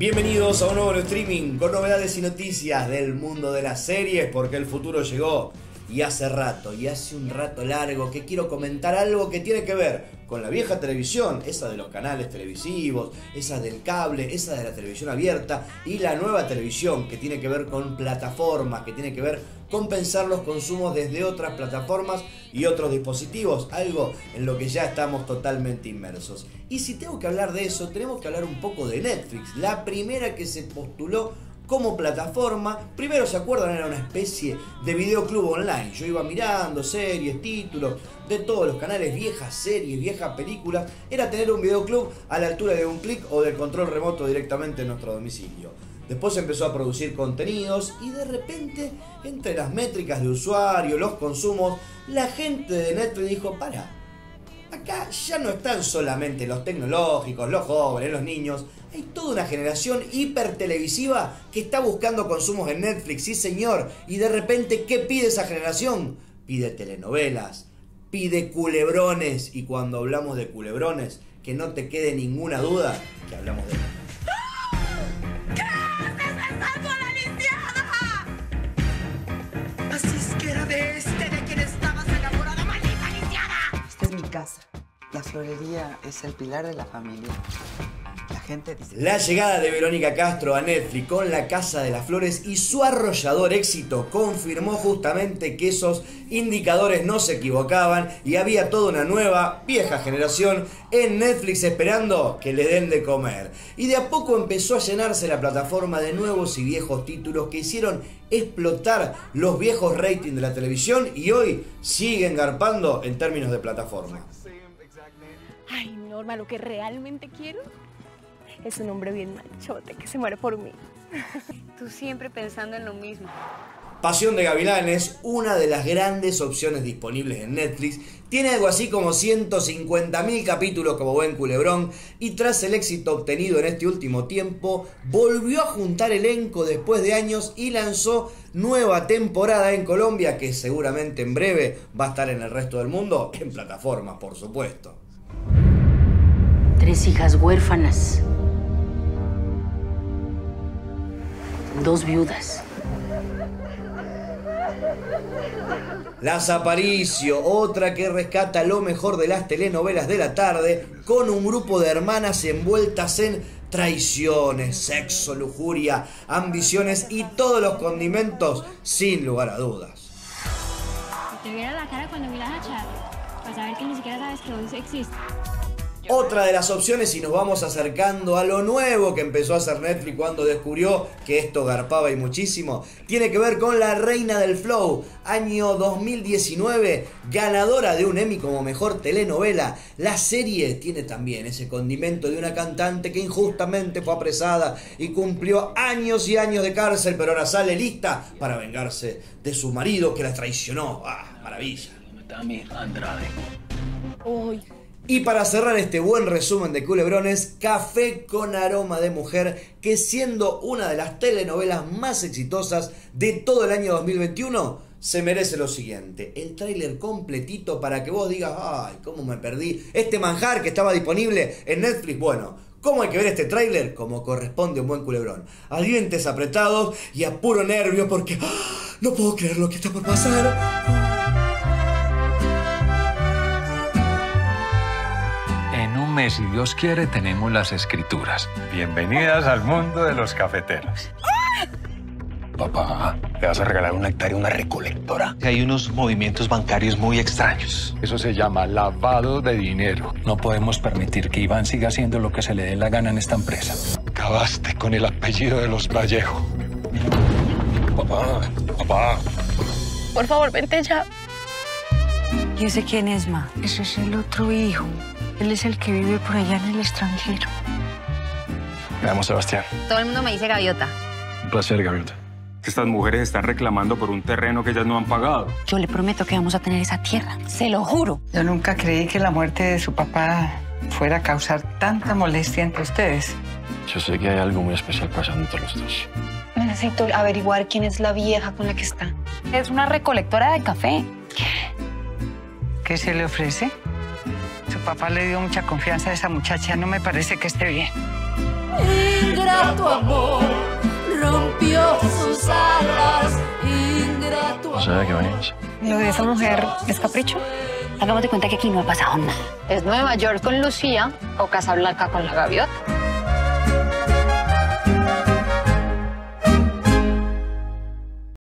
Bienvenidos a un nuevo streaming con novedades y noticias del mundo de las series, porque el futuro llegó y hace rato, y hace un rato largo, que quiero comentar algo que tiene que ver con la vieja televisión, esa de los canales televisivos, esa del cable, esa de la televisión abierta, y la nueva televisión que tiene que ver con plataformas, que tiene que ver con pensar los consumos desde otras plataformas y otros dispositivos, algo en lo que ya estamos totalmente inmersos. Y si tengo que hablar de eso, tenemos que hablar un poco de Netflix, la primera que se postuló como plataforma. Primero, ¿se acuerdan? Era una especie de videoclub online. Yo iba mirando series, títulos de todos los canales, viejas series, viejas películas. Era tener un videoclub a la altura de un clic o del control remoto directamente en nuestro domicilio. Después empezó a producir contenidos y de repente, entre las métricas de usuario, los consumos, la gente de Netflix dijo, para, acá ya no están solamente los tecnológicos, los jóvenes, los niños, hay toda una generación hipertelevisiva que está buscando consumos en Netflix, sí señor, y de repente, ¿qué pide esa generación? Pide telenovelas, pide culebrones, y cuando hablamos de culebrones, que no te quede ninguna duda que hablamos de... florería es el pilar de la familia. La. La llegada de Verónica Castro a Netflix con La Casa de las Flores y su arrollador éxito confirmó justamente que esos indicadores no se equivocaban y había toda una nueva, vieja generación en Netflix esperando que le den de comer. Y de a poco empezó a llenarse la plataforma de nuevos y viejos títulos que hicieron explotar los viejos ratings de la televisión y hoy siguen garpando en términos de plataforma. Norma, lo que realmente quiero es un hombre bien machote que se muere por mí. Tú siempre pensando en lo mismo. Pasión de Gavilanes, una de las grandes opciones disponibles en Netflix, tiene algo así como 150.000 capítulos como buen culebrón y tras el éxito obtenido en este último tiempo, volvió a juntar elenco después de años y lanzó nueva temporada en Colombia que seguramente en breve va a estar en el resto del mundo, en plataformas por supuesto. Tres hijas huérfanas. Dos viudas. Las Aparicio, otra que rescata lo mejor de las telenovelas de la tarde, con un grupo de hermanas envueltas en traiciones, sexo, lujuria, ambiciones y todos los condimentos, sin lugar a dudas. Te viera la cara cuando miras a Charlie, para saber que ni siquiera sabes que hoy existe. Otra de las opciones y nos vamos acercando a lo nuevo que empezó a hacer Netflix cuando descubrió que esto garpaba y muchísimo, tiene que ver con La Reina del Flow, año 2019, ganadora de un Emmy como mejor telenovela. La serie tiene también ese condimento de una cantante que injustamente fue apresada y cumplió años y años de cárcel, pero ahora sale lista para vengarse de su marido que la traicionó. ¡Ah, maravilla! Andrade. Uy, Y para cerrar este buen resumen de culebrones, Café con aroma de mujer, que siendo una de las telenovelas más exitosas de todo el año 2021, se merece lo siguiente, el tráiler completito para que vos digas, ay, cómo me perdí este manjar que estaba disponible en Netflix. Bueno, ¿cómo hay que ver este tráiler? Como corresponde a un buen culebrón. A dientes apretados y a puro nervio porque ¡ah! no puedo creer lo que está por pasar. Mes, si Dios quiere, tenemos las escrituras. Bienvenidas al mundo de los cafeteros. Papá, le vas a regalar una hectárea a una recolectora. Hay unos movimientos bancarios muy extraños. Eso se llama lavado de dinero. No podemos permitir que Iván siga haciendo lo que se le dé la gana en esta empresa. Acabaste con el apellido de los Vallejo. Papá, papá. por favor, vente ya. ¿Y ese quién es, ma? Ese es el otro hijo. Él es el que vive por allá en el extranjero. Veamos, Sebastián. Todo el mundo me dice gaviota. Un placer, Gaviota. Estas mujeres están reclamando por un terreno que ellas no han pagado. Yo le prometo que vamos a tener esa tierra. Se lo juro. Yo nunca creí que la muerte de su papá fuera a causar tanta molestia entre ustedes. Yo sé que hay algo muy especial pasando entre los dos. Necesito averiguar quién es la vieja con la que está. Es una recolectora de café. ¿Qué se le ofrece? Papá le dio mucha confianza a esa muchacha. No me parece que esté bien. Ingrato amor, rompió sus alas. Ingrato ¿No sabía que venías? Lo de esa mujer es capricho. Hagamos de cuenta que aquí no ha pasado nada. ¿Es Nueva York con Lucía o Casablanca con la gaviota?